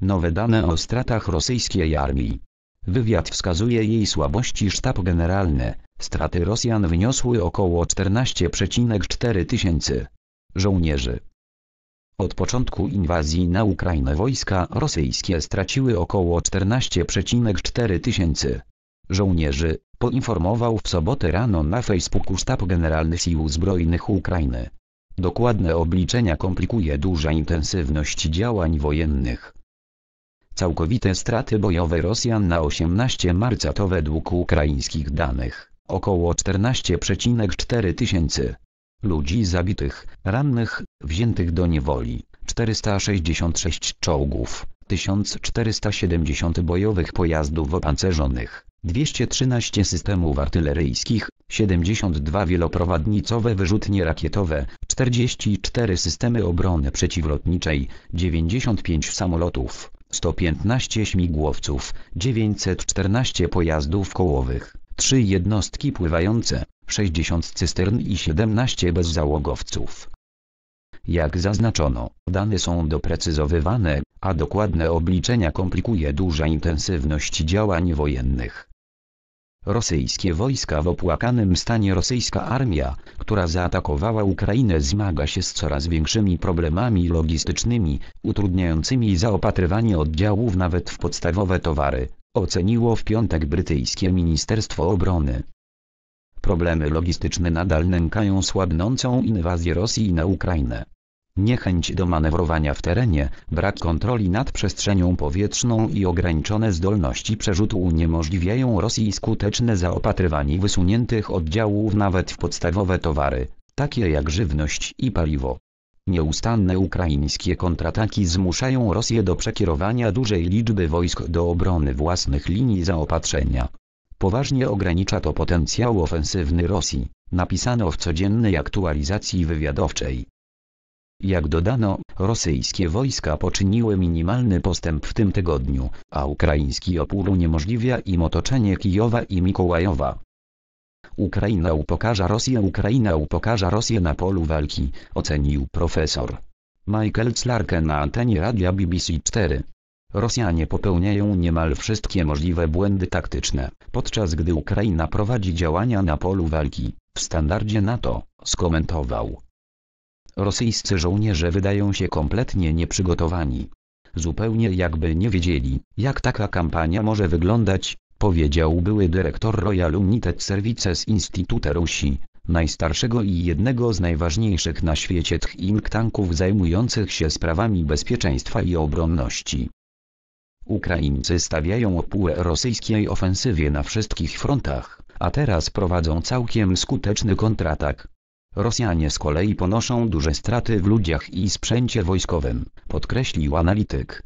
Nowe dane o stratach rosyjskiej armii. Wywiad wskazuje jej słabości sztab generalny. Straty Rosjan wyniosły około 14,4 tysięcy żołnierzy. Od początku inwazji na Ukrainę wojska rosyjskie straciły około 14,4 tysięcy żołnierzy, poinformował w sobotę rano na Facebooku Sztab Generalny Sił Zbrojnych Ukrainy. Dokładne obliczenia komplikuje duża intensywność działań wojennych. Całkowite straty bojowe Rosjan na 18 marca to według ukraińskich danych około 14,4 tysięcy ludzi zabitych, rannych, wziętych do niewoli, 466 czołgów, 1470 bojowych pojazdów opancerzonych, 213 systemów artyleryjskich, 72 wieloprowadnicowe wyrzutnie rakietowe, 44 systemy obrony przeciwlotniczej, 95 samolotów, 115 śmigłowców, 914 pojazdów kołowych, 3 jednostki pływające, 60 cystern i 17 bezzałogowców. Jak zaznaczono, dane są doprecyzowywane, a dokładne obliczenia komplikuje duża intensywność działań wojennych. Rosyjskie wojska w opłakanym stanie rosyjska armia, która zaatakowała Ukrainę zmaga się z coraz większymi problemami logistycznymi, utrudniającymi zaopatrywanie oddziałów nawet w podstawowe towary, oceniło w piątek brytyjskie Ministerstwo Obrony. Problemy logistyczne nadal nękają słabnącą inwazję Rosji na Ukrainę. Niechęć do manewrowania w terenie, brak kontroli nad przestrzenią powietrzną i ograniczone zdolności przerzutu uniemożliwiają Rosji skuteczne zaopatrywanie wysuniętych oddziałów nawet w podstawowe towary, takie jak żywność i paliwo. Nieustanne ukraińskie kontrataki zmuszają Rosję do przekierowania dużej liczby wojsk do obrony własnych linii zaopatrzenia. Poważnie ogranicza to potencjał ofensywny Rosji, napisano w codziennej aktualizacji wywiadowczej. Jak dodano, rosyjskie wojska poczyniły minimalny postęp w tym tygodniu, a ukraiński opór uniemożliwia im otoczenie Kijowa i Mikołajowa. Ukraina upokarza Rosję Ukraina upokarza Rosję na polu walki, ocenił profesor Michael Clarke na antenie radia BBC 4. Rosjanie popełniają niemal wszystkie możliwe błędy taktyczne, podczas gdy Ukraina prowadzi działania na polu walki, w standardzie NATO, skomentował. Rosyjscy żołnierze wydają się kompletnie nieprzygotowani. Zupełnie jakby nie wiedzieli, jak taka kampania może wyglądać, powiedział były dyrektor Royal United Services Institute Rusi, najstarszego i jednego z najważniejszych na świecie think tanków zajmujących się sprawami bezpieczeństwa i obronności. Ukraińcy stawiają opór rosyjskiej ofensywie na wszystkich frontach, a teraz prowadzą całkiem skuteczny kontratak. Rosjanie z kolei ponoszą duże straty w ludziach i sprzęcie wojskowym, podkreślił analityk.